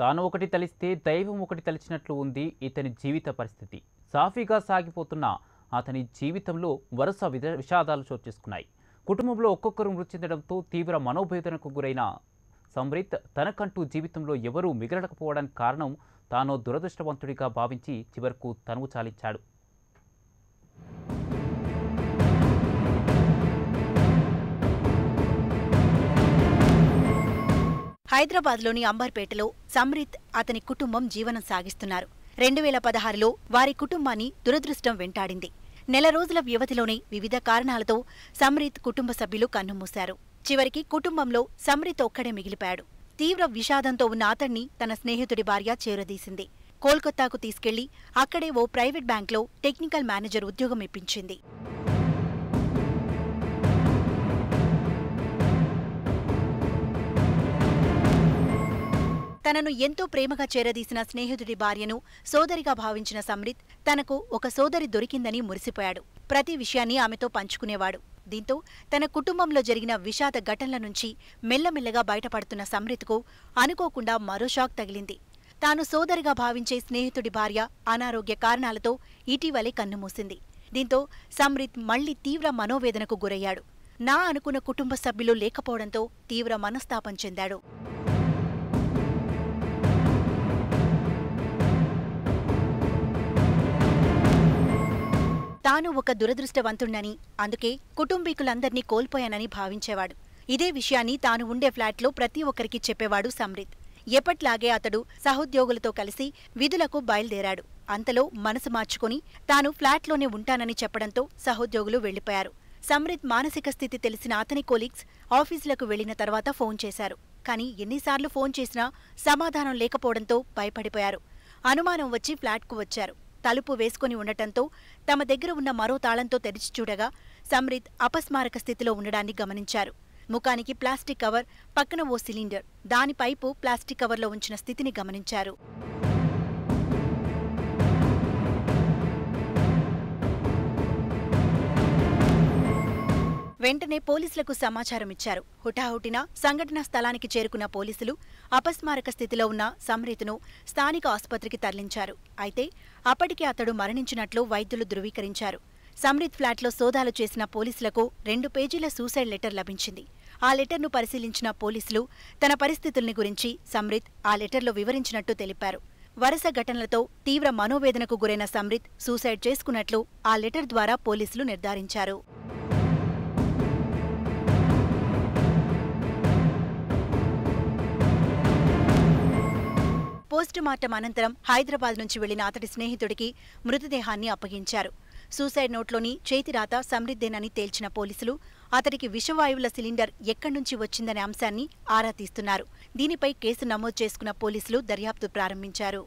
తాను ఒకటి తలిస్తే దైవం ఒకటి తలిచినట్లు ఉంది ఇతని జీవిత పరిస్థితి. సాఫీగా సాగిపోతున్న అతని జీవితంలో వరుస విషాదాలు చోటు చేసుకున్నాయి. కుటుంబంలో ఒక్కొక్కరు మృతి చెందడంతో తీవ్ర మనోభేదనకు గురైన సంరీత్ తనకంటూ జీవితంలో ఎవరూ మిగలకపోవడానికి కారణం తాను దురదృష్టవంతుడిగా భావించి చివరకు తనువు చాలించాడు. హైదరాబాద్లోని అంబర్పేటలో సంరీత్ అతని కుటుంబం జీవనం సాగిస్తున్నారు. రెండు వేల పదహారులో వారి కుటుంబాన్ని దురదృష్టం వెంటాడింది. నెల రోజుల వ్యవధిలోనే వివిధ కారణాలతో సమ్రిత్ కుటుంబ సభ్యులు కన్నుమూశారు. చివరికి కుటుంబంలో సమ్రిత్ ఒక్కడే మిగిలిపాడు తీవ్ర విషాదంతో ఉన్న అతణ్ణి తన స్నేహితుడి భార్య చేరదీసింది. కోల్కతాకు తీసుకెళ్ళి అక్కడే ఓ ప్రైవేట్ బ్యాంక్లో టెక్నికల్ మేనేజర్ ఉద్యోగం ఇప్పించింది. తనను ఎంతో ప్రేమగా చేరదీసిన స్నేహితుడి భార్యను సోదరిగా భావించిన సంరిత్ తనకు ఒక సోదరి దొరికిందని మురిసిపోయాడు. ప్రతి విషయాన్ని ఆమెతో పంచుకునేవాడు. దీంతో తన కుటుంబంలో జరిగిన విషాద ఘటనల నుంచి మెల్లమెల్లగా బయటపడుతున్న సంరిత్కు అనుకోకుండా మరో షాక్ తగిలింది. తాను సోదరిగా భావించే స్నేహితుడి భార్య అనారోగ్య కారణాలతో ఇటీవలే కన్నుమూసింది. దీంతో సంరిత్ మళ్ళీ తీవ్ర మనోవేదనకు గురయ్యాడు. నా అనుకున్న కుటుంబ సభ్యులు లేకపోవడంతో తీవ్ర మనస్తాపం చెందాడు. తాను ఒక దురదృష్టవంతుణ్ణని అందుకే కుటుంబీకులందర్నీ కోల్పోయానని భావించేవాడు. ఇదే విషయాన్ని తాను ఉండే ఫ్లాట్లో ప్రతి ఒక్కరికి చెప్పేవాడు సంరిత్ ఎప్పట్లాగే అతడు సహోద్యోగులతో కలిసి విధులకు బయలుదేరాడు. అంతలో మనసు మార్చుకుని తాను ఫ్లాట్లోనే ఉంటానని చెప్పడంతో సహోద్యోగులు వెళ్ళిపోయారు సంరిత్ మానసిక స్థితి తెలిసిన అతని కొలీగ్స్ ఆఫీసులకు వెళ్ళిన తర్వాత ఫోన్ చేశారు. కానీ ఎన్నిసార్లు ఫోన్ చేసినా సమాధానం లేకపోవడంతో భయపడిపోయారు. అనుమానం వచ్చి ఫ్లాట్కు వచ్చారు. తలుపు వేసుకుని ఉండటంతో తమ దగ్గర ఉన్న మరో తాళంతో తెరిచి చూడగా సంరిత్ అపస్మారక స్థితిలో ఉండడాన్ని గమనించారు. ముఖానికి ప్లాస్టిక్ కవర్ పక్కన ఓ సిలిండర్ దాని పైపు ప్లాస్టిక్ కవర్లో ఉంచిన స్థితిని గమనించారు. వెంటనే పోలీసులకు సమాచారం ఇచ్చారు హుటాహుటిన సంఘటనా స్థలానికి చేరుకున్న పోలీసులు అపస్మారక స్థితిలో ఉన్న సంరీత్ను స్థానిక ఆసుపత్రికి తరలించారు. అయితే అప్పటికే అతడు మరణించినట్లు వైద్యులు ధృవీకరించారు. సంరీత్ ఫ్లాట్లో సోదాలు చేసిన పోలీసులకు రెండు పేజీల సూసైడ్ లెటర్ లభించింది. ఆ లెటర్ను పరిశీలించిన పోలీసులు తన పరిస్థితుల్ని గురించి సమ్రిత్ ఆ లెటర్లో వివరించినట్టు తెలిపారు. వరుస ఘటనలతో తీవ్ర మనోవేదనకు గురైన సమ్రిత్ సూసైడ్ చేసుకున్నట్లు ఆ లెటర్ ద్వారా పోలీసులు నిర్ధారించారు. పోస్టుమార్టం అనంతరం హైదరాబాద్ నుంచి వెళ్ళిన అతడి స్నేహితుడికి మృతదేహాన్ని అప్పగించారు. సూసైడ్ నోట్లోని చేతిరాత సమృద్ధేనని తేల్చిన పోలీసులు అతడికి విషవాయువుల సిలిండర్ ఎక్కడి నుంచి వచ్చిందనే అంశాన్ని ఆరా తీస్తున్నారు. దీనిపై కేసు నమోదు చేసుకున్న పోలీసులు దర్యాప్తు ప్రారంభించారు.